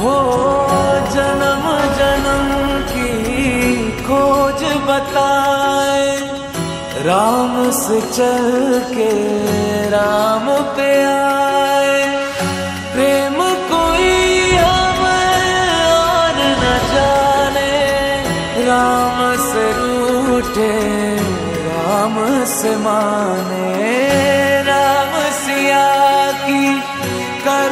हो जन्म जन्म की खोज बताए। राम से चल के राम पे आए। प्रेम कोई हम और न जाने। राम से रूठे, राम से माने। राम सिया की कर